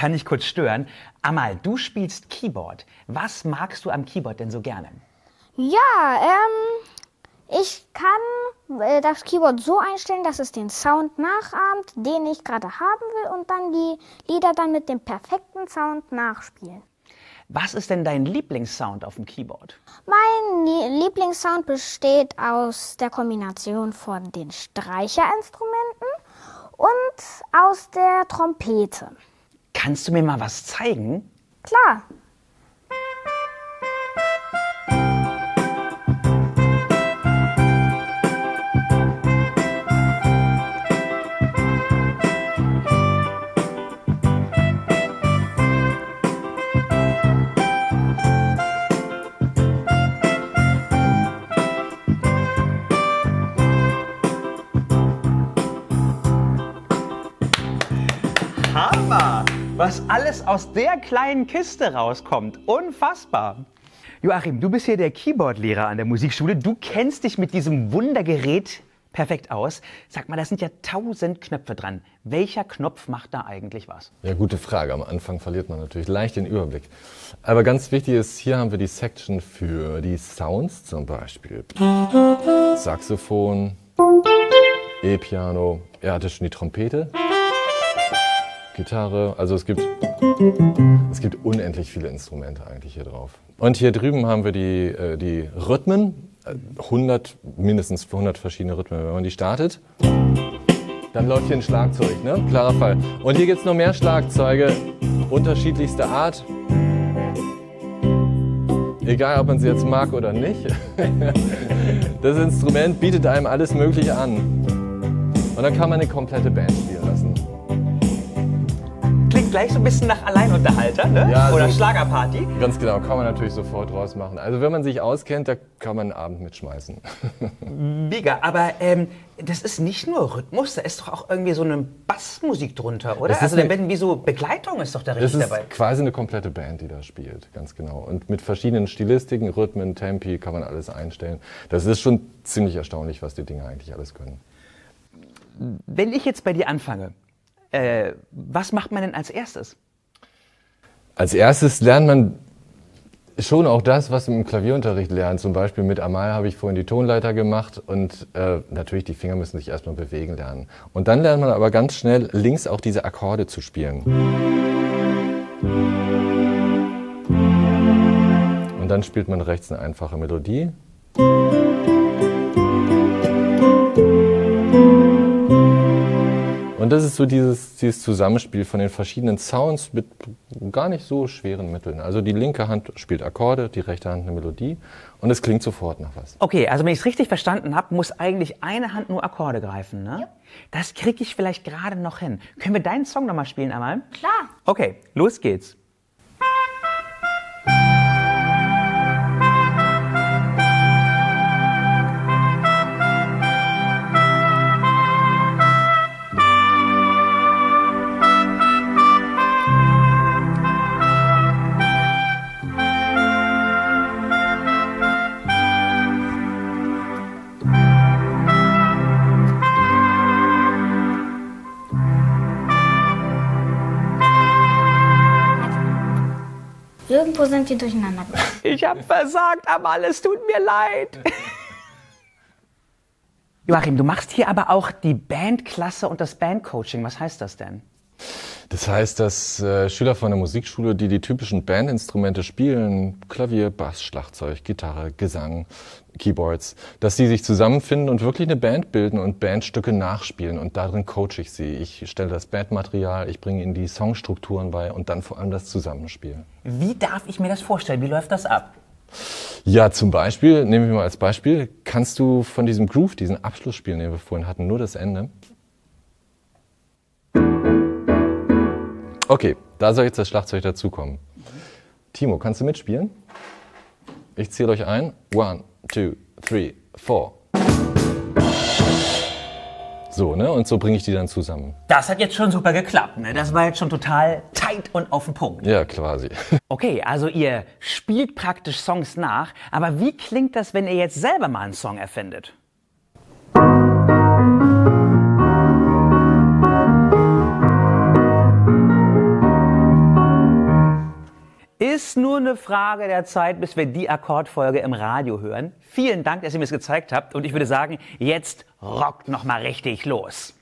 Kann ich kurz stören? Amal, du spielst Keyboard. Was magst du am Keyboard denn so gerne? Ja, ähm, ich kann äh, das Keyboard so einstellen, dass es den Sound nachahmt, den ich gerade haben will und dann die Lieder dann mit dem perfekten Sound nachspielen. Was ist denn dein Lieblingssound auf dem Keyboard? Mein Lieblingssound besteht aus der Kombination von den Streicherinstrumenten und aus der Trompete. Kannst du mir mal was zeigen? Klar. Was alles aus der kleinen Kiste rauskommt. Unfassbar. Joachim, du bist hier der Keyboard-Lehrer an der Musikschule. Du kennst dich mit diesem Wundergerät perfekt aus. Sag mal, da sind ja tausend Knöpfe dran. Welcher Knopf macht da eigentlich was? Ja, gute Frage. Am Anfang verliert man natürlich leicht den Überblick. Aber ganz wichtig ist, hier haben wir die Section für die Sounds, zum Beispiel Saxophon, E-Piano, er hatte schon die Trompete. Gitarre. Also es gibt, es gibt unendlich viele Instrumente eigentlich hier drauf. Und hier drüben haben wir die, äh, die Rhythmen. 100, mindestens 100 verschiedene Rhythmen. Wenn man die startet, dann läuft hier ein Schlagzeug, ne? Klarer Fall. Und hier gibt es noch mehr Schlagzeuge, unterschiedlichster Art. Egal, ob man sie jetzt mag oder nicht. Das Instrument bietet einem alles Mögliche an. Und dann kann man eine komplette Band spielen lassen klingt gleich so ein bisschen nach Alleinunterhalter ne? Ja, oder so- Schlagerparty. Ganz genau, kann man natürlich sofort draus machen. Also wenn man sich auskennt, da kann man einen Abend mitschmeißen. Mega, aber ähm, das ist nicht nur Rhythmus, da ist doch auch irgendwie so eine Bassmusik drunter, oder? Das ist Also da werden wie so Begleitung ist doch da Das richtig ist dabei. quasi eine komplette Band, die da spielt, ganz genau. Und mit verschiedenen Stilistiken, Rhythmen, Tempi kann man alles einstellen. Das ist schon ziemlich erstaunlich, was die Dinge eigentlich alles können. Wenn ich jetzt bei dir anfange, äh, was macht man denn als erstes? Als erstes lernt man schon auch das, was man im Klavierunterricht lernt. Zum Beispiel mit Amal habe ich vorhin die Tonleiter gemacht und äh, natürlich die Finger müssen sich erstmal bewegen lernen. Und dann lernt man aber ganz schnell links auch diese Akkorde zu spielen. Und dann spielt man rechts eine einfache Melodie. Und das ist so dieses, dieses Zusammenspiel von den verschiedenen Sounds mit gar nicht so schweren Mitteln. Also die linke Hand spielt Akkorde, die rechte Hand eine Melodie und es klingt sofort nach was. Okay, also wenn ich es richtig verstanden habe, muss eigentlich eine Hand nur Akkorde greifen, ne? Das kriege ich vielleicht gerade noch hin. Können wir deinen Song nochmal spielen einmal? Klar. Okay, los geht's. Irgendwo sind die durcheinander. Ich habe versagt, aber es tut mir leid. Joachim, du machst hier aber auch die Bandklasse und das Bandcoaching. Was heißt das denn? Das heißt, dass äh, Schüler von der Musikschule, die die typischen Bandinstrumente spielen, Klavier, Bass, Schlagzeug, Gitarre, Gesang, Keyboards, dass sie sich zusammenfinden und wirklich eine Band bilden und Bandstücke nachspielen. Und darin coache ich sie. Ich stelle das Bandmaterial, ich bringe ihnen die Songstrukturen bei und dann vor allem das Zusammenspiel. Wie darf ich mir das vorstellen? Wie läuft das ab? Ja, zum Beispiel, nehmen wir mal als Beispiel, kannst du von diesem Groove, diesen Abschlussspiel, den wir vorhin hatten, nur das Ende. Okay, da soll jetzt das Schlagzeug dazukommen. Timo, kannst du mitspielen? Ich zähle euch ein. One, two, three, four. So, ne? Und so bringe ich die dann zusammen. Das hat jetzt schon super geklappt. Ne? Das war jetzt schon total tight und auf den Punkt. Ja, quasi. Okay, also ihr spielt praktisch Songs nach, aber wie klingt das, wenn ihr jetzt selber mal einen Song erfindet? Ist nur eine Frage der Zeit, bis wir die Akkordfolge im Radio hören. Vielen Dank, dass ihr mir es gezeigt habt. Und ich würde sagen, jetzt rockt noch mal richtig los.